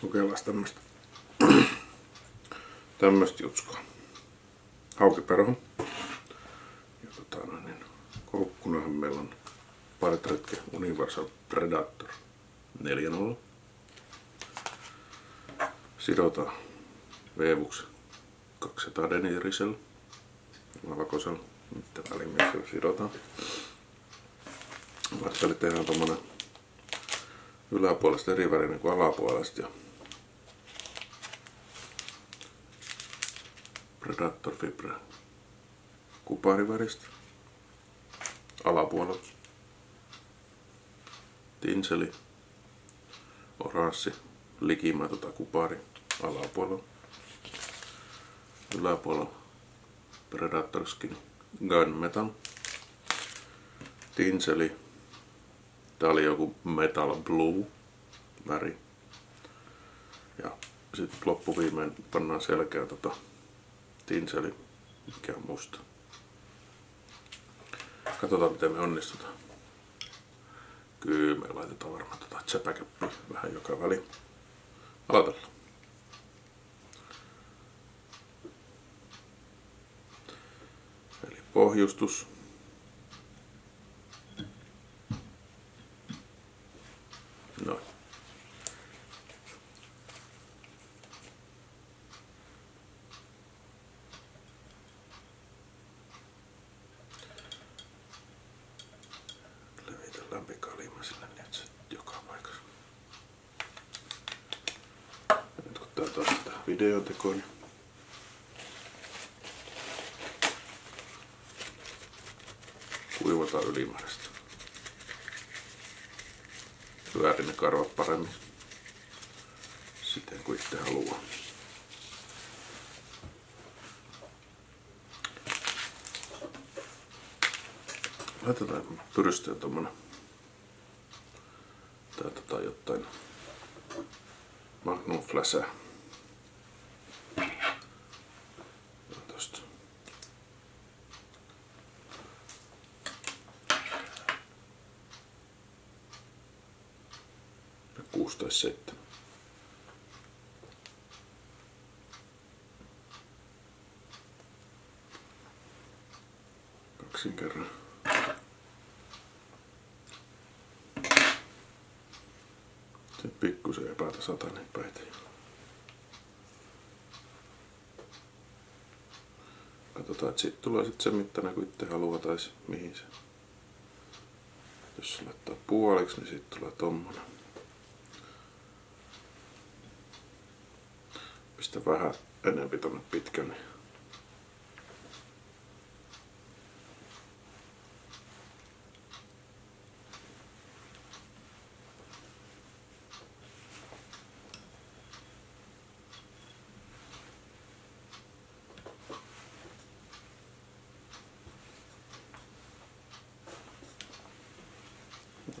Kokeillaan tämmöstä, tämmöstä jutskua. Haukiperho. Ja tota, niin, koukkunahan meillä on Paritretke Universal Predator 4.0. Sidotaan Veevuks 200 denirisellä. Valkoisella. Mitä välimieksellä sidotaan. Ajattelin, tehdään tommonen yläpuolesta eri värinen kuin alapuolesta. Ja Predator Fibre kupariväristä alapuolella. Tinseli, oranssi, likimä tota kupari alapuolella. Yläpuolella Predator Skin Gunmetal. Tinseli, Tää oli joku Metal Blue väri. Ja sitten loppuviimein pannaan selkeä tota tinseli, mikä on musta. Katsotaan miten me onnistutaan. Kyllä me laitetaan varmaan tota tsäpäkäppiä vähän joka väli. Aloitellaan. Eli pohjustus. Noin. Levitellään pikalima sille niin, että se joka paikassa. Nyt kun tää taas tää videoteko, niin kuivataan ylimääräistä. Pyöri ne karvat paremmin siten kuin itse haluaa. Laitetaan pyrysteen tommonen tää tota jotain Magnum Flasää. Tosta. Ja kuusi tai seitsemän. Kaksin kerran. Sitten pikkusen epätasainen päitä. Katsotaan, että siitä tulee sitten se mittainen kuin itse haluaa tai se- mihin se. Jos se laittaa puoliksi, niin siitä tulee tommonen. Pistä vähän enempi tonne pitkän. Niin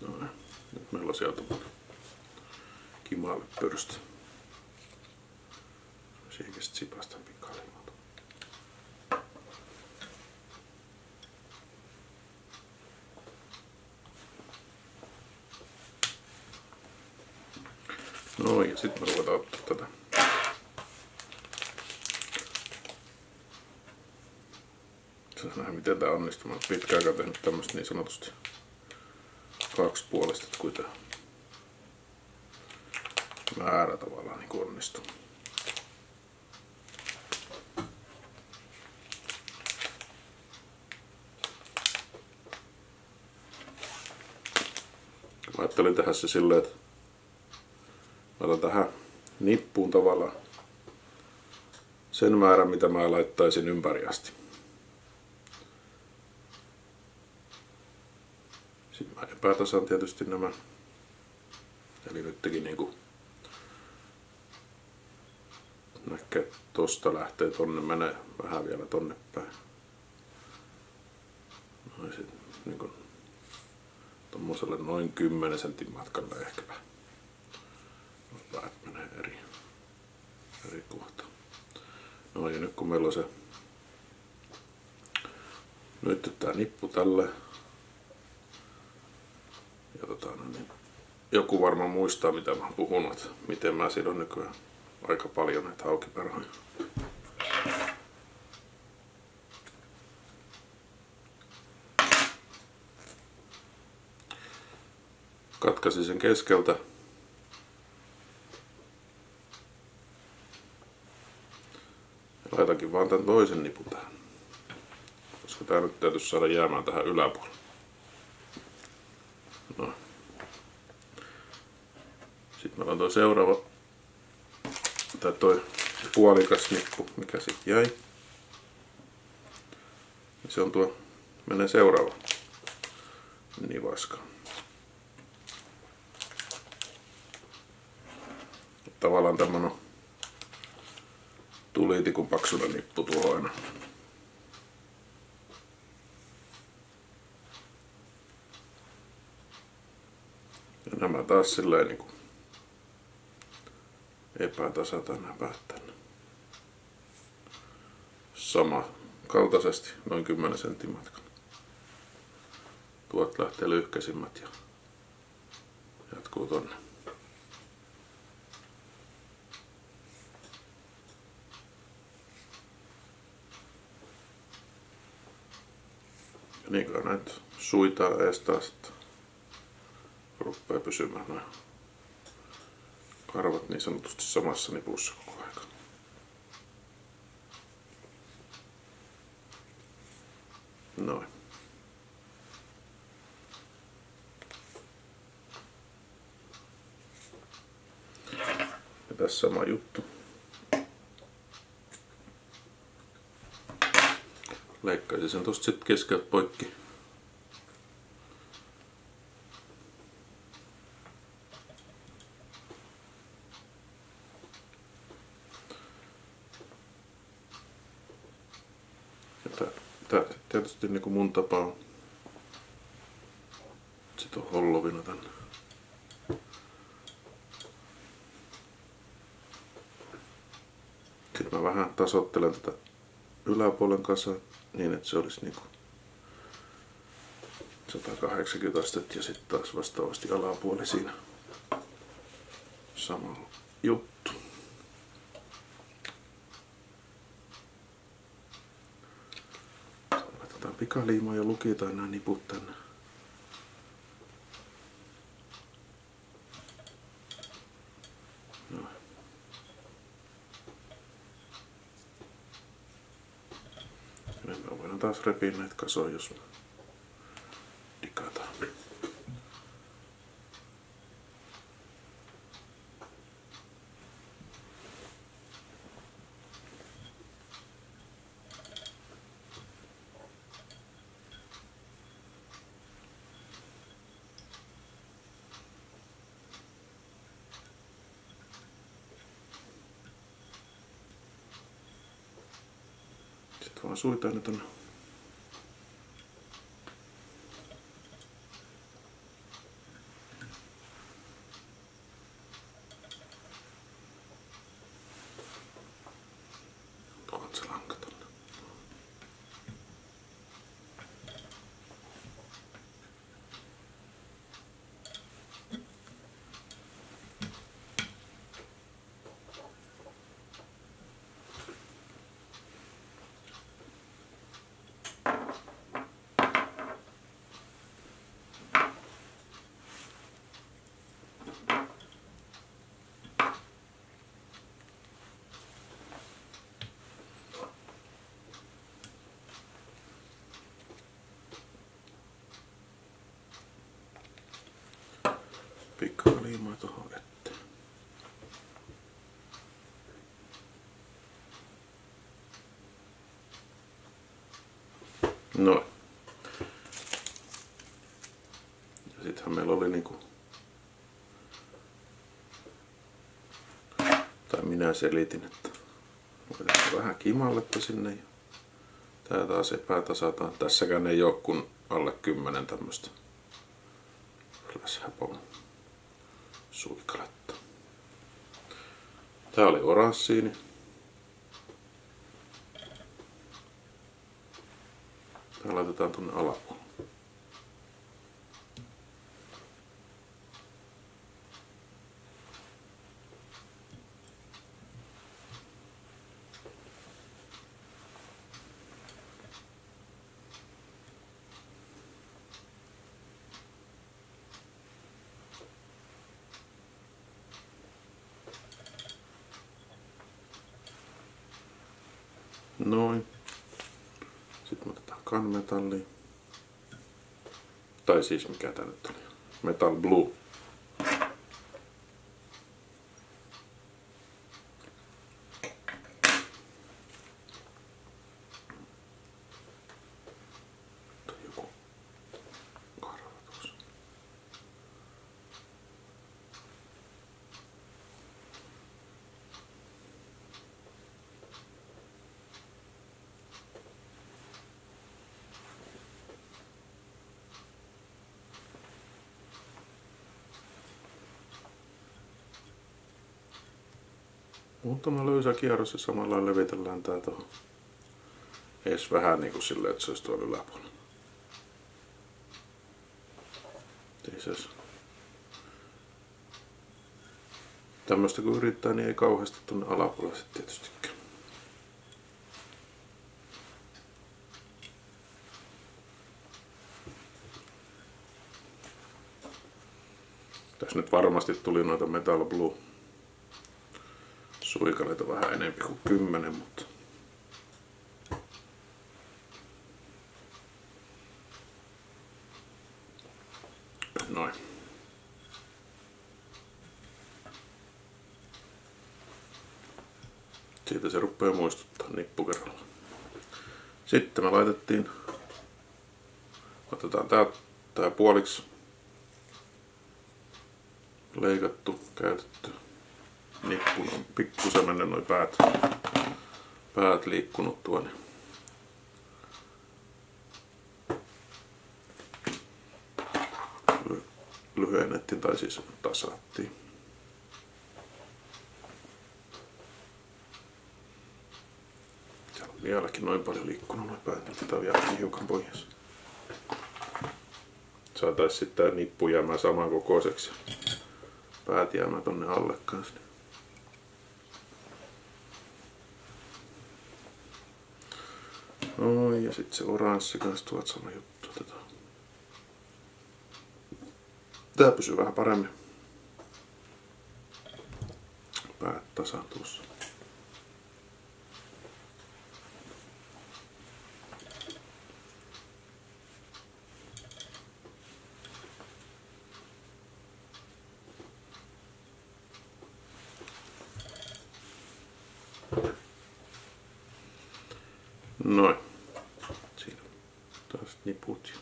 Noin. Nyt meillä on sieltä kimaalle pyrstö. Siihenkin sit sipastan pikalimalta. Noin, ja sitten me ruvetaan ottaa tätä. Saas nähdä miten tää onnistuu. Mä oon pitkään aikaa tehnyt tämmöstä niin sanotusti kaksipuolista, että määrä tavallaan niin onnistuu. Mä ajattelin tehdä se silleen, että mä otan tähän nippuun tavallaan sen määrän, mitä mä laittaisin ympäri asti. Sitten mä epätasan tietysti nämä. Eli nytkin niinku että tosta lähtee tonne, menee vähän vielä tonne päin. Noin sit niinku tommoselle noin 10 sentin matkalle ehkäpä. Päät menee eri, eri kohtaan. No ja nyt kun meillä on se nyt tää nippu tälle ja, tota, no niin, joku varmaan muistaa mitä mä oon puhunut, miten mä sidon nykyään aika paljon näitä haukiperhoja. Katkaisin sen keskeltä. Laitankin vaan tämän toisen nipun tähän. Koska tää nyt täytyisi saada jäämään tähän yläpuolelle. No. Sitten meillä on tuo seuraava, tai toi puolikas nippu, mikä sitten jäi. Se on tuo, menee seuraava nivaska. Tavallaan tämmönen tulitikun paksuinen nippu tuohon aina. Ja nämä taas silleen niinku epätasata näpät tänne. Sama kaltaisesti noin 10 sentin matkan. Tuot lähtee lyhkäisimmät ja jatkuu tonne. Ja niin näitä suitaa ees taas, että rupeaa pysymään noin karvat niin sanotusti samassa nipussa koko ajan. Noin. Ja tässä sama juttu. Leikkaisin sen tosta sitten keskeltä poikki. Tää, tietysti niinku mun tapa on sit on hollovina tänne. Sitten mä vähän tasottelen tätä yläpuolen kanssa niin, että se olisi niinku 180 astetta ja sitten taas vastaavasti alapuoli siinä. Sama juttu. Laitetaan pikaliimaa ja lukitaan nämä niput tänne. Noin. Ja nyt me voidaan taas repiä näitä kasoja, jos Sitten vaan suitaan Pikkaa liimaa tuohon eteen. Noin. Ja sittenhän meillä oli niinku... Tai minä selitin, että laitetaan vähän kimalletta sinne ja tää taas epätasataan. Tässäkään ei oo kun alle 10 tämmöstä flash hapon suikaletta. Tää oli oranssiini. Tää laitetaan tonne alapuolelle. Noin. Sitten me kanmetallia. Tai siis mikä tää nyt oli? Metal Blue. Muutama löysä kierros ja samalla levitellään tää tuohon. Ees vähän niinku silleen, että se olisi tuolla yläpuolella. Olisi- Tämmöstä kun yrittää, niin ei kauheasti tuonne alapuolelle sit tietystikään. Tässä nyt varmasti tuli noita Metal Blue suikaleita vähän enempi kuin kymmenen, mutta noin. Siitä se rupeaa muistuttaa nippu kerralla. Sitten me laitettiin, otetaan tää, tää puoliksi leikattu, käytetty nippuna on pikkusen mennä noin päät, päät liikkunut tuonne. Ly- Lyhennettiin tai siis tasattiin. On vieläkin noin paljon liikkunut noin päät, niin pitää vielä hiukan pois. Saatais sitten tää nippu jäämään saman kokoiseksi. Päät jäämään tonne alle kanssa. Ja sitten se oranssi kanssa tuot sama juttu. Tätä. Tää pysyy vähän paremmin. Päät tasan tuossa. Noin. Siinä taas niput. ja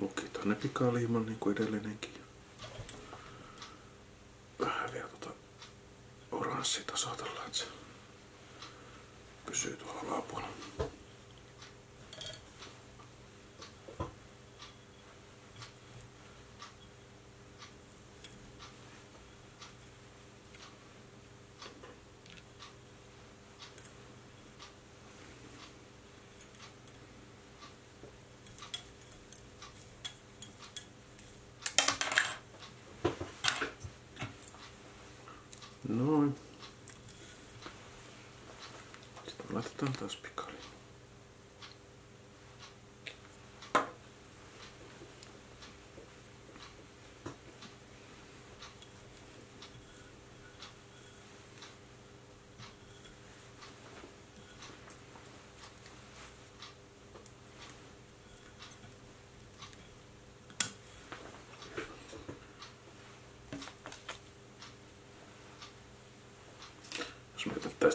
Lukitaan ne pikaliiman niin kuin edellinenkin. Vähän vielä tota oranssi tasoitellaan, että se pysyy tuolla alapuolella. Noin. Laitetaan taas pikali.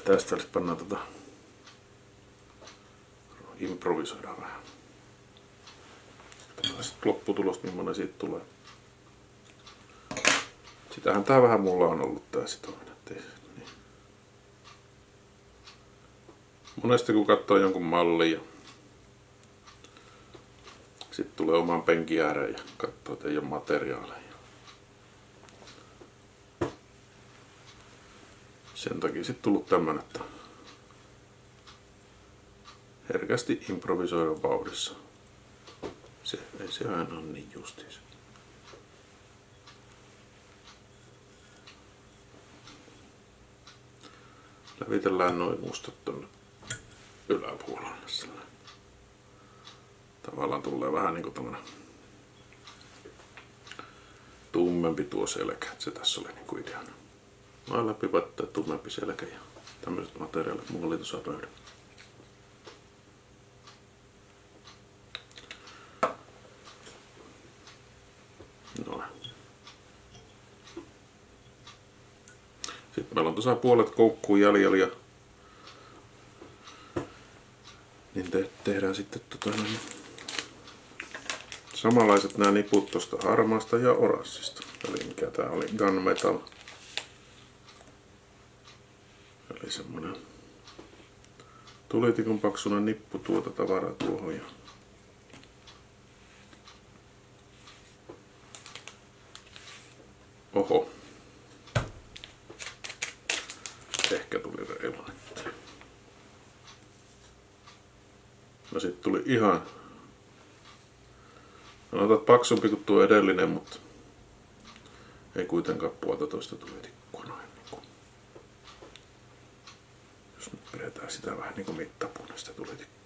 Tästä, olisi pannaan tota... Improvisoidaan vähän. Katsotaan sitten lopputulos, millainen siitä tulee. Sitähän tää vähän mulla on ollut tää sitominen. Niin. Monesti kun katsoo jonkun mallin ja sitten tulee oman penkin ääreen ja katsoo, että ei ole materiaaleja. Sen takia sitten tullut tämmönen, että herkästi improvisoida vauhdissa. Se, ei se aina ole niin justiis. Lävitellään noin mustat tonne yläpuolelle. sellainen. Tavallaan tulee vähän niinku tämmönen tummempi tuo selkä. Se tässä oli niinku ideana. Noin läpi vattaa tummempi selkä ja tämmöiset materiaalit. Mulla oli tuossa pöydä. Noin. Sitten meillä on tuossa puolet koukkuun jäljellä niin te, tehdään sitten tota, niin, samanlaiset nämä niput tuosta harmaasta ja oranssista. Eli mikä tää oli gunmetal. Eli semmonen tulitikun paksunen nippu tuota tavaraa tuohon ja Oho. Ehkä tuli reilu nyt. No sit tuli ihan... No otat paksumpi kuin tuo edellinen, mutta ei kuitenkaan puolitoista tulitikkua noin niin kuin. Jos nyt pidetään sitä vähän niin kuin mittapuuna sitä tulitikkua.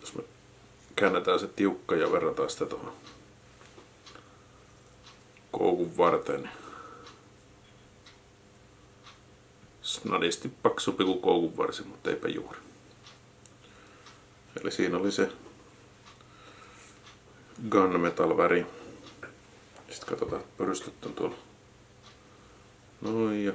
Jos me käännetään se tiukka ja verrataan sitä tuohon koukun varteen, niin snadisti paksumpi kuin koukun varsi, mutta eipä juuri. Eli siinä oli se gunmetal väri. Sitten katsotaan, pörstöt on tuolla. Noin ja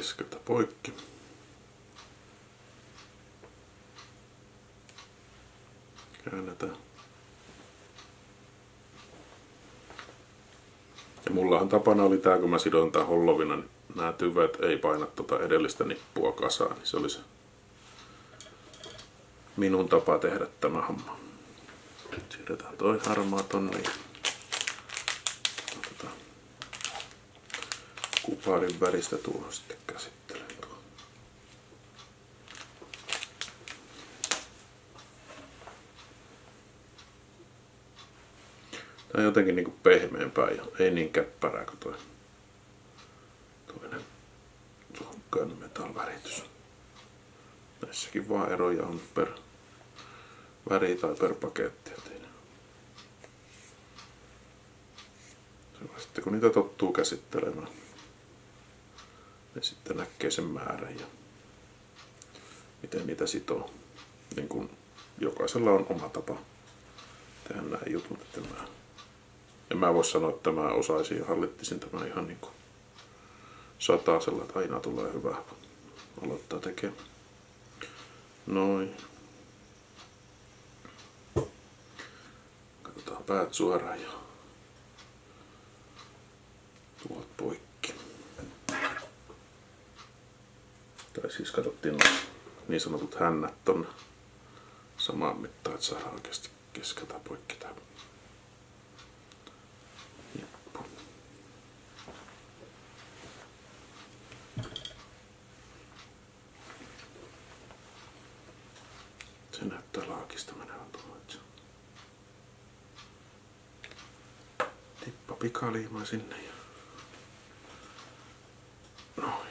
keskeltä poikki. Käännetään. Ja mullahan tapana oli tää, kun mä sidon tää hollovina, niin nämä tyvet ei paina tota edellistä nippua kasaan, niin se oli se minun tapa tehdä tämä homma. Siirretään toi harmaa tonne. ja Otetaan kuparin väristä tuohon sitten käsittelen. Tää on jotenkin niinku pehmeämpää ja ei niin käppärää kuin toi toinen gunmetal väritys. Näissäkin vaan eroja on per väri tai per paketti. Sitten kun niitä tottuu käsittelemään, niin sitten näkee sen määrän ja miten niitä sitoo. Niin kun jokaisella on oma tapa tehdä nämä jutut. Että mä, en mä voi sanoa, että mä osaisin ja hallittisin tämän ihan niin kuin satasella, että aina tulee hyvä, aloittaa tekemään. Noin. Katsotaan päät suoraan ja tuolta poikki. Tai siis katsottiin niin sanotut hännät tonne samaan mittaan, että saadaan oikeasti keskeltä poikki tää nippu. Se näyttää laakista menevän se- Tippa pikaliimaa sinne ja... Noin.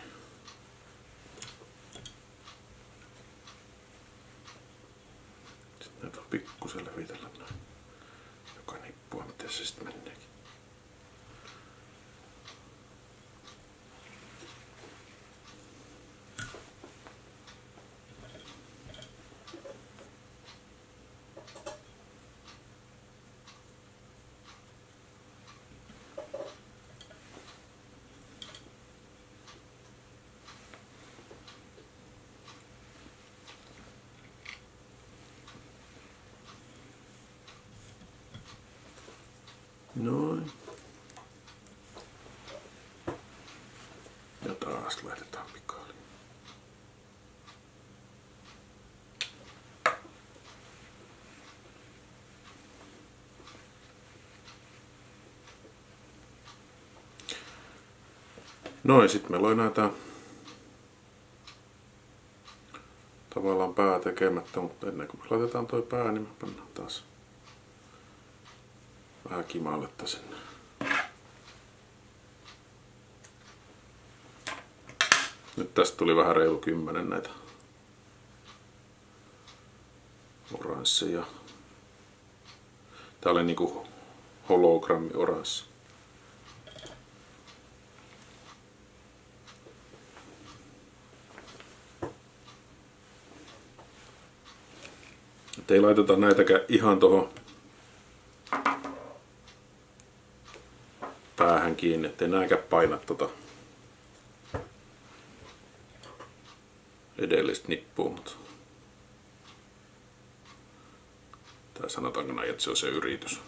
Sitten näitä on pikkusen levitellä näin. Joka nippua, miten se sitten meneekin. Noin. Ja taas laitetaan pikaali. No ja sitten meillä oli näitä tavallaan pää tekemättä, mutta ennen kuin laitetaan toi pää, niin me pannaan taas vähän kimalletta sinne. Nyt tästä tuli vähän reilu kymmenen näitä oransseja. Tää oli niinku hologrammi oranssi. Et ei laiteta näitäkään ihan tuohon päähän kiinni, ettei nääkään paina tota edellistä nippua, mutta tai sanotaanko näin, että se on se yritys.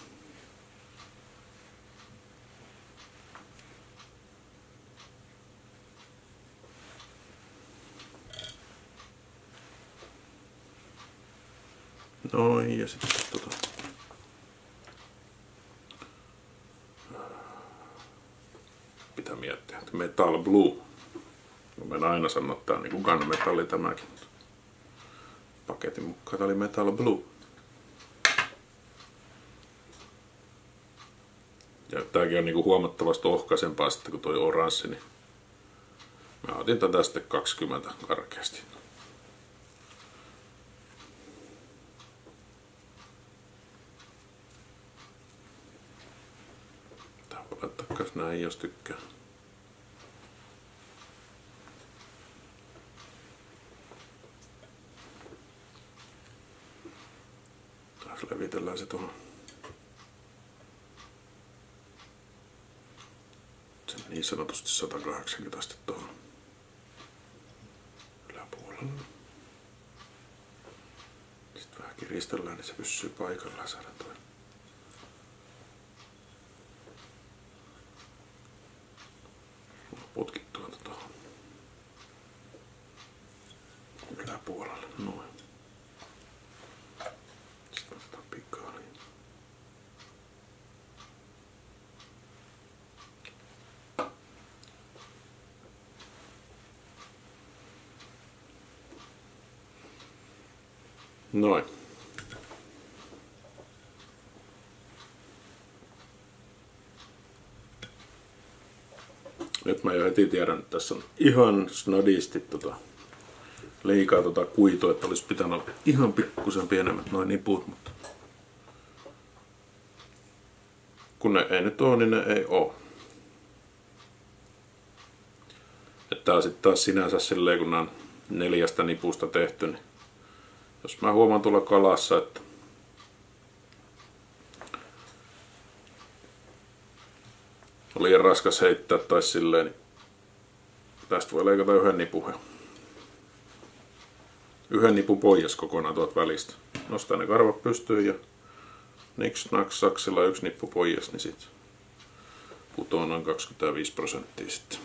Noin, ja sitten tota... Pitää miettiä, että Metal Blue. Mä en aina sano, että tää on niinku gunmetalli tämäkin. Paketin mukaan tää oli Metal Blue. Ja tääkin on niinku huomattavasti ohkaisempaa sitten kuin toi oranssi, niin mä otin tätä sitten 20 karkeasti. Laittaa näin, jos tykkää. Taas levitellään se tuohon sen niin sanotusti 180 astetta tuohon. Sitten vähän kiristellään, niin se pysyy paikallaan saada putkittua tuohon yläpuolelle. Noin. Noin. Nyt mä jo heti tiedän, että tässä on ihan snadisti tota, liikaa tota kuitua, että olisi pitänyt olla ihan pikkusen pienemmät noin niput, mutta kun ne ei nyt ole, niin ne ei ole. Että tää sitten taas sinänsä silleen, kun nämä neljästä nipusta tehty, niin jos mä huomaan tuolla kalassa, että on liian raskas heittää tai silleen, niin tästä voi leikata yhden nipun. Yhden nipun pois kokonaan tuot välistä. Nostaa ne karvat pystyyn ja niks naks saksilla yksi nippu pois, niin sit putoo noin 25 prosenttia sitten.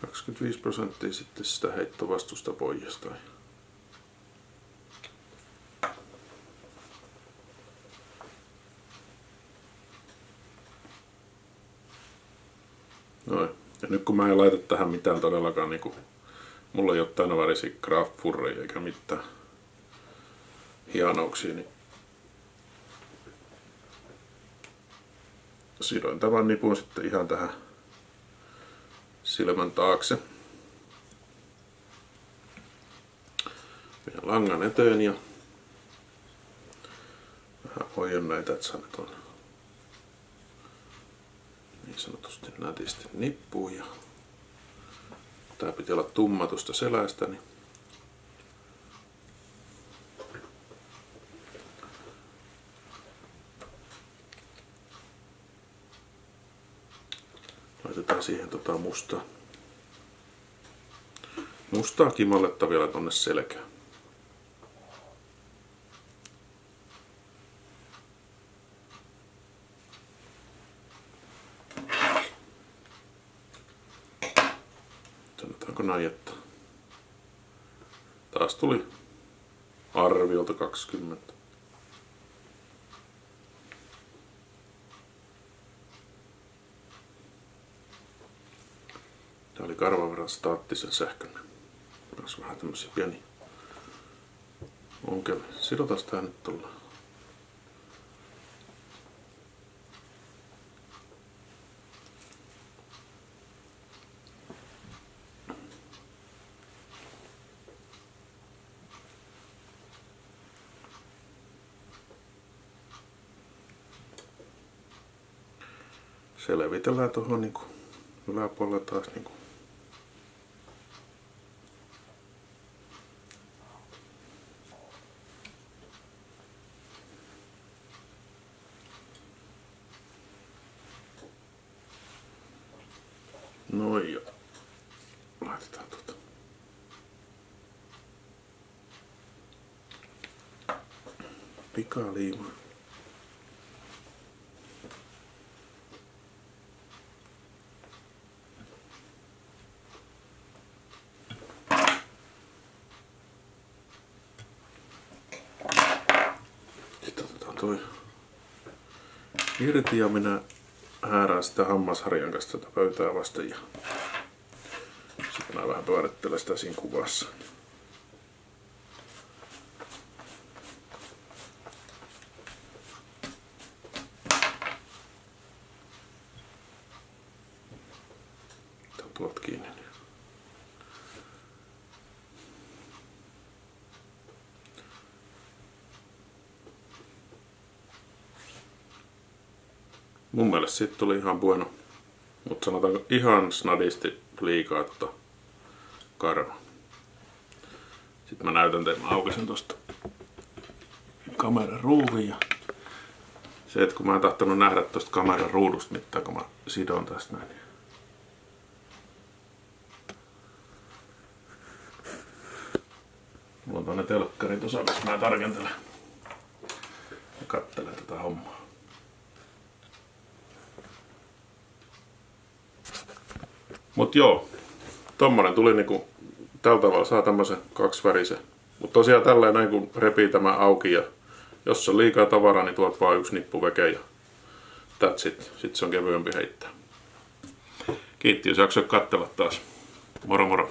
25 prosenttia sitten sitä heittovastusta pois. Tai Noin. Ja nyt kun mä en laita tähän mitään todellakaan niinku, mulla ei ole tänä värisiä graffurreja eikä mitään hienouksia, niin sidoin tämän nipun sitten ihan tähän silmän taakse. Vien langan eteen ja vähän hoidan näitä, että tuon niin sanotusti nätisti nippuun. Ja tää piti olla tummatusta selästä, niin Laitetaan siihen tota mustaa, mustaa kimalletta vielä tonne selkään. Sanotaanko näin, että taas tuli arviolta 20. Tää oli karvan verran staattisen sähkön. Tässä vähän tämmösiä pieni onkel. Sidotaan tää nyt tuolla. Selvitellään tuohon niinku yläpuolelle taas niinku Noin ja laitetaan tuota. Pikaliimaa. Sitten otetaan toi irti ja minä häärään sitä hammasharjan kanssa tätä pöytää vasten ja sitten mä vähän pyörittelen sitä siinä kuvassa. Tuot kiinni. Mun mielestä siitä tuli ihan bueno. Mutta sanotaanko ihan snadisti liikaa tota karva. Sitten mä näytän teille, mä aukasin tosta kameran ruuvin ja se, että kun mä en tahtonut nähdä tosta kameran ruudusta mitään, kun mä sidon tästä näin. Mulla on tonne telkkari tuossa, mä tarkentelen ja kattelen tätä hommaa. Mut joo, tommonen tuli niinku, tällä tavalla saa tämmösen kaksivärisen. Mut tosiaan tälleen näin kun repii tämä auki ja jos on liikaa tavaraa, niin tuot vaan yksi nippu veke ja that's it. Sitten se on kevyempi heittää. Kiitti jos jaksoit katsella taas. Moro moro.